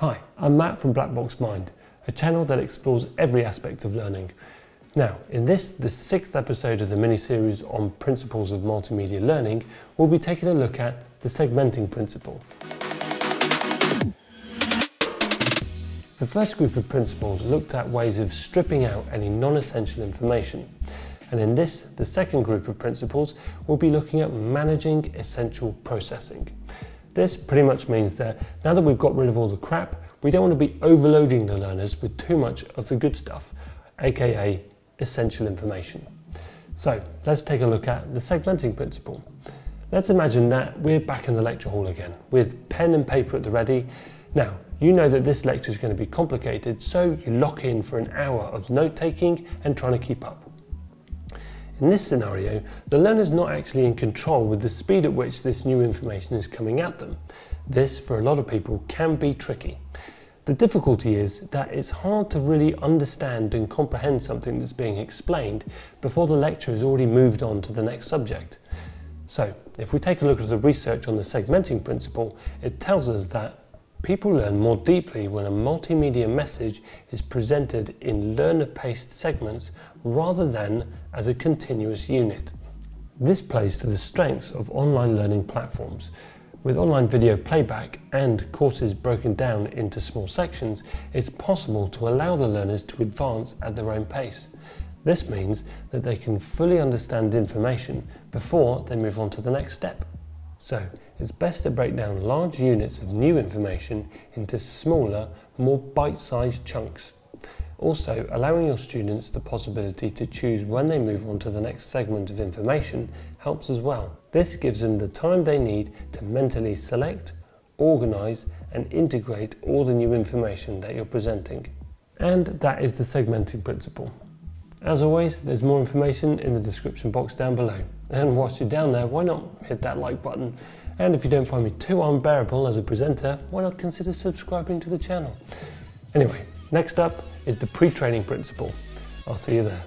Hi, I'm Matt from Black Box Mind, a channel that explores every aspect of learning. Now, in this, the sixth episode of the mini-series on principles of multimedia learning, we'll be taking a look at the segmenting principle. The first group of principles looked at ways of stripping out any non-essential information. And in this, the second group of principles, we'll be looking at managing essential processing. This pretty much means that now that we've got rid of all the crap, we don't want to be overloading the learners with too much of the good stuff, aka essential information. So let's take a look at the segmenting principle. Let's imagine that we're back in the lecture hall again with pen and paper at the ready. Now, you know that this lecture is going to be complicated, so you lock in for an hour of note taking and trying to keep up. In this scenario, the learner is not actually in control with the speed at which this new information is coming at them. This, for a lot of people, can be tricky. The difficulty is that it's hard to really understand and comprehend something that's being explained before the lecture has already moved on to the next subject. So, if we take a look at the research on the segmenting principle, it tells us that People learn more deeply when a multimedia message is presented in learner-paced segments rather than as a continuous unit. This plays to the strengths of online learning platforms. With online video playback and courses broken down into small sections, it's possible to allow the learners to advance at their own pace. This means that they can fully understand information before they move on to the next step. So it's best to break down large units of new information into smaller, more bite-sized chunks. Also, allowing your students the possibility to choose when they move on to the next segment of information helps as well. This gives them the time they need to mentally select, organise and integrate all the new information that you're presenting. And that is the segmenting principle. As always, there's more information in the description box down below. And whilst you're down there, why not hit that like button? And if you don't find me too unbearable as a presenter, why not consider subscribing to the channel? Anyway, next up is the pre-training principle. I'll see you there.